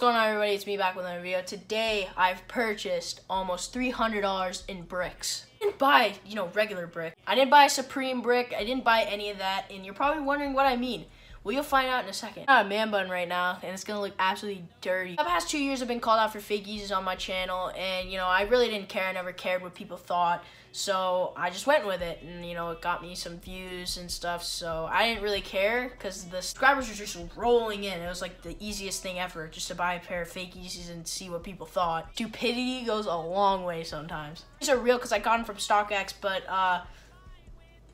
going on everybody? It's me back with another video. Today I've purchased almost $300 in bricks. I didn't buy, you know, regular brick. I didn't buy a Supreme brick. I didn't buy any of that. And you're probably wondering what I mean. Well, you'll find out in a second. I got a man bun right now, and it's gonna look absolutely dirty. The past two years, I've been called out for fake Yeezys on my channel, and you know, I really didn't care. I never cared what people thought, so I just went with it, and you know, it got me some views and stuff. So I didn't really care because the subscribers were just rolling in. It was like the easiest thing ever, just to buy a pair of fake Yeezys and see what people thought. Stupidity goes a long way sometimes. These are real because I got them from StockX, but uh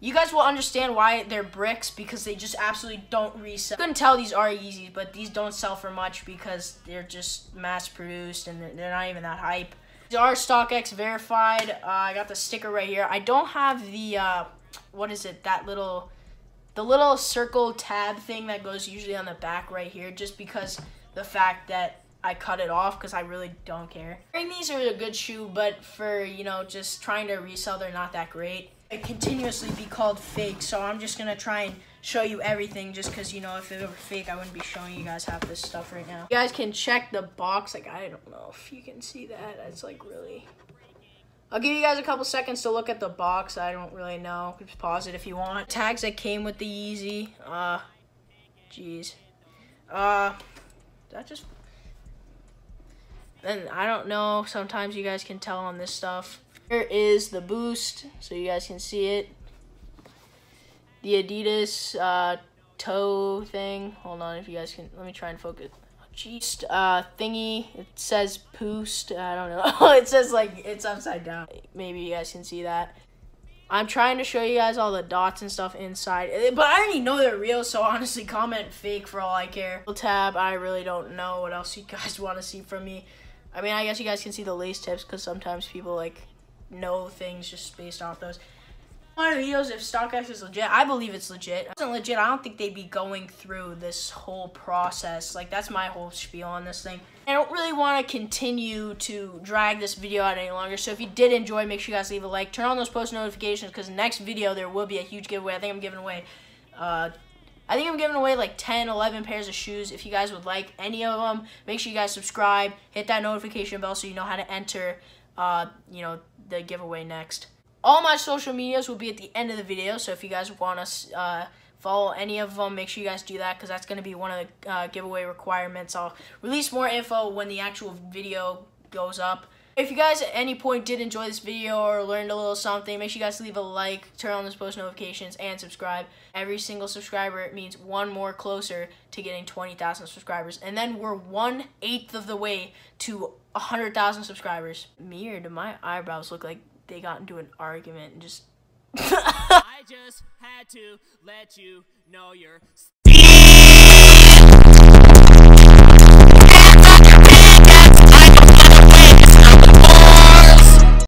you guys will understand why they're bricks because they just absolutely don't resell. couldn't tell these are Yeezys, but these don't sell for much because they're just mass produced and they're, they're not even that hype. These are StockX verified. Uh, I got the sticker right here. I don't have the, uh, what is it, that little, the little circle tab thing that goes usually on the back right here just because the fact that I cut it off because I really don't care. Wearing these are a good shoe, but for, you know, just trying to resell, they're not that great it continuously be called fake. So I'm just gonna try and show you everything just because you know if it were fake I wouldn't be showing you guys half this stuff right now. You guys can check the box like I don't know if you can see that. It's like really I'll give you guys a couple seconds to look at the box. I don't really know. Just pause it if you want. Tags that came with the Yeezy. Uh jeez. Uh that just then I don't know. Sometimes you guys can tell on this stuff. Here is the boost, so you guys can see it. The Adidas uh, toe thing. Hold on, if you guys can, let me try and focus. Jeez, uh, thingy. It says boost. I don't know. it says like it's upside down. Maybe you guys can see that. I'm trying to show you guys all the dots and stuff inside, eh, but I already know they're real, so honestly, comment fake for all I care. Tab, I really don't know what else you guys want to see from me. I mean, I guess you guys can see the lace tips because sometimes people like know things just based off those. The videos if StockX is legit, I believe it's legit. If it wasn't legit, I don't think they'd be going through this whole process. Like, that's my whole spiel on this thing. I don't really want to continue to drag this video out any longer. So if you did enjoy, make sure you guys leave a like. Turn on those post notifications because next video there will be a huge giveaway. I think I'm giving away, uh, I think I'm giving away like 10, 11 pairs of shoes. If you guys would like any of them, make sure you guys subscribe. Hit that notification bell so you know how to enter, uh, you know, the giveaway next. All my social medias will be at the end of the video, so if you guys want to uh, follow any of them, make sure you guys do that because that's going to be one of the uh, giveaway requirements. I'll release more info when the actual video goes up. If you guys at any point did enjoy this video or learned a little something, make sure you guys leave a like, turn on those post notifications, and subscribe. Every single subscriber means one more closer to getting 20,000 subscribers. And then we're one-eighth of the way to 100,000 subscribers. Me or do my eyebrows look like they got into an argument and just... I just had to let you know you're...